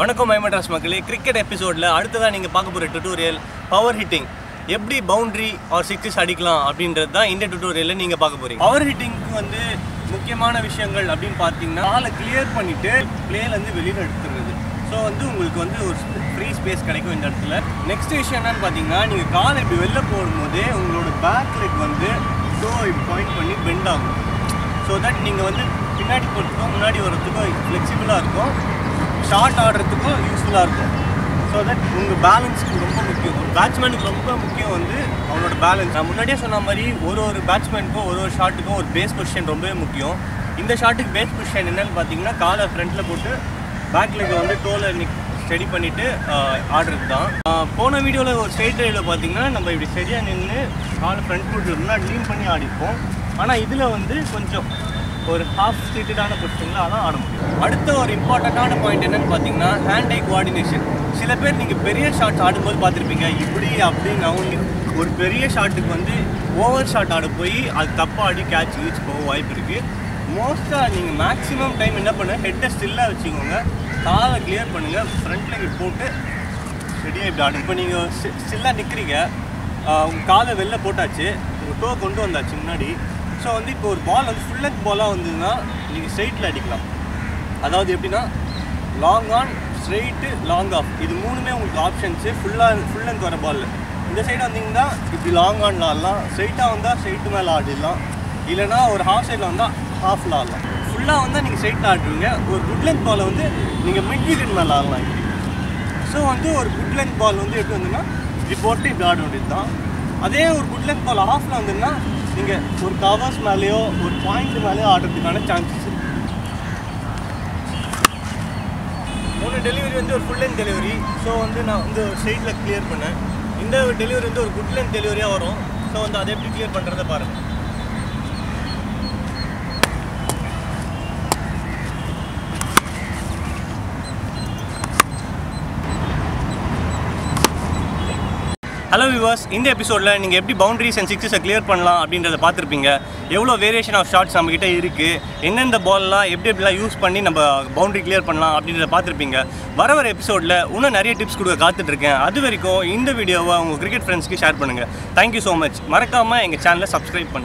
வணக்கம் மைமட்ராஸ் மக்களே. கிரிக்கெட் எபிசோடில் அடுத்ததாக நீங்கள் பார்க்க போகிற டுட்டோரியல் பவர் ஹிட்டிங் எப்படி பவுண்ட்ரி ஆர் சிக்ஸஸ் அடிக்கலாம் அப்படின்றது தான் இந்த டுட்டோரியலில் நீங்கள் பார்க்க போகிறீங்க பவர் ஹிட்டிங்க்கு வந்து முக்கியமான விஷயங்கள் அப்படின்னு பார்த்தீங்கன்னா காலை கிளியர் பண்ணிவிட்டு பிளேலேருந்து வெளியில் எடுத்துருது ஸோ வந்து உங்களுக்கு வந்து ஒரு ஃப்ரீ ஸ்பேஸ் கிடைக்கும் இந்த இடத்துல. நெக்ஸ்ட் விஷயம் என்னன்னு பார்த்தீங்கன்னா நீங்கள் காலை இப்படி வெளில போடும்போதே உங்களோட பேக் லெக் வந்து டோ பாயிண்ட் பண்ணி பெண்ட் ஆகும். ஸோ தட் நீங்கள் வந்து பின்னாடி போகிறதுக்கும் முன்னாடி வர்றதுக்கும் ஃப்ளெக்சிபிளாக இருக்கும். ஷார்ட் ஆடுறதுக்கும் யூஸ்ஃபுல்லாக இருக்கும். ஸோ தட் உங்கள் பேலன்ஸுக்கு ரொம்ப முக்கியம். ஒரு பேட்ஸ்மேனுக்கு ரொம்ப முக்கியம் வந்து அவனோட பேலன்ஸ் நான் முன்னாடியே சொன்ன மாதிரி ஒரு ஒரு பேட்ஸ்மேனுக்கும் ஒரு ஒரு ஷாட்டுக்கும் ஒரு பேஸ் பொசிஷன் ரொம்பவே முக்கியம். இந்த ஷாட்டுக்கு பேஸ் பொசிஷன் என்னென்னு பார்த்தீங்கன்னா காலை ஃப்ரண்ட்டில் போட்டு பேக் லெக் வந்து டோவில் நிக் ஸ்டடி பண்ணிவிட்டு ஆடுறது தான் போன வீடியோவில் ஒரு ஸ்ட்ரைட் ரைடில் பார்த்தீங்கன்னா நம்ம இப்படி சரியாக நின்று கால் ஃப்ரண்ட் ஃபுட்டில் முன்னாடி லீன் பண்ணி ஆடிப்போம். ஆனால் இதில் வந்து கொஞ்சம் ஒரு ஹாஃப் சீட்டடான பொசிஷனில் அதான் ஆட முடியும். அடுத்த ஒரு இம்பார்ட்டண்ட்டான பாயிண்ட் என்னன்னு பார்த்தீங்கன்னா ஹேண்ட் ஐ கோஆர்டினேஷன் சில பேர் நீங்கள் பெரிய ஷாட்ஸ் ஆடும்போது பார்த்துருப்பீங்க இப்படி அப்படின்னு அவங்க ஒரு பெரிய ஷாட்டுக்கு வந்து ஓவர் ஷாட் ஆட போய் அது தப்பாக ஆடி கேட்ச் ரீச் போக வாய்ப்பு இருக்குது மோஸ்ட்டாக நீங்கள் மேக்ஸிமம் டைம் என்ன பண்ணுங்கள் ஹெட்டை ஸ்டில்லாக வச்சுக்கோங்க. காலை கிளியர் பண்ணுங்கள் ஃப்ரண்ட் லெக் போட்டு ரெடியாக இப்படி ஆடும் இப்போ நீங்கள் ஸ்டில்லாக நிற்கிறீங்க உங்கள் காலை வெளில போட்டாச்சு. உங்கள் டோ கொண்டு வந்தாச்சு முன்னாடி. ஸோ வந்து இப்போ ஒரு பால் வந்து ஃபுல் லெக் பாலாக வந்ததுன்னா நீங்கள் ஸ்ட்ரெயிட்டில் அடிக்கலாம். அதாவது எப்படின்னா long on straight long off இது மூணுமே உங்களுக்கு ஆப்ஷன்ஸு ஃபுல்லாக ஃபுல் லெங்க் வர பால் இந்த சைடு வந்தீங்கன்னா இப்படி லாங் ஆன்ல ஆடலாம். ஸ்ட்ரைட்டாக வந்தால் ஸ்ட்ரெயிட்டு மேலே ஆடிடலாம். இல்லைனா ஒரு ஹாஃப் சைடில் வந்தால் ஹாஃப் ஆடலாம் ஃபுல்லாக வந்து நீங்கள் ஸ்ட்ரைட்டில் ஆடுவீங்க ஒரு குட் லென்த் பாலை வந்து நீங்கள் மிட் விக்கெட் மேலே ஆடலாம் ஸோ வந்து ஒரு குட் லென்த் பால் வந்து எப்படி வந்துன்னா இப்படி போட்டு இப்படி ஆட வேண்டியது தான் அதே ஒரு குட் லென்த் பால் ஆஃபில் வந்துன்னா நீங்கள் ஒரு கவர்ஸ் மேலேயோ ஒரு பாயிண்ட் மேலேயோ ஆடுறதுக்கான சான்சஸ் மூணு டெலிவரி வந்து ஒரு ஃபுல் லென்த் டெலிவரி ஸோ வந்து நான் வந்து ஒரு சைடில் கிளியர் பண்ணேன். இந்த டெலிவரி வந்து ஒரு குட் லென்த் டெலிவரியாக வரும். ஸோ வந்து அதை எப்படி கிளியர் பண்ணுறதை பாருங்கள் ஹலோ விவர்ஸ் இந்த எபிசோடில் நீங்கள் எப்படி பவுண்டரிஸ் அண்ட் சிக்ஸஸை கிளியர் பண்ணலாம் அப்படின்றத பார்த்துருப்பீங்க. எவ்வளோ வேரியேஷன் ஆஃப் ஷாட்ஸ் நம்மக்கிட்ட இருக்குது எந்தெந்த பால்லாம் எப்படி எப்படிலாம் யூஸ் பண்ணி நம்ம பவுண்டரி கிளியர் பண்ணலாம் அப்படின்றத பார்த்துருப்பீங்க. வர வர எபிசோடில் இன்னும் நிறைய டிப்ஸ் கொடுக்க காத்துட்ருக்கேன். அது வரைக்கும் இந்த வீடியோவை உங்கள் கிரிக்கெட் ஃப்ரெண்ட்ஸ்க்கு ஷேர் பண்ணுங்கள் தேங்க்யூ ஸோ மச் மறக்காமல் எங்கள் சேனலை சப்ஸ்கிரைப் பண்ணுங்கள்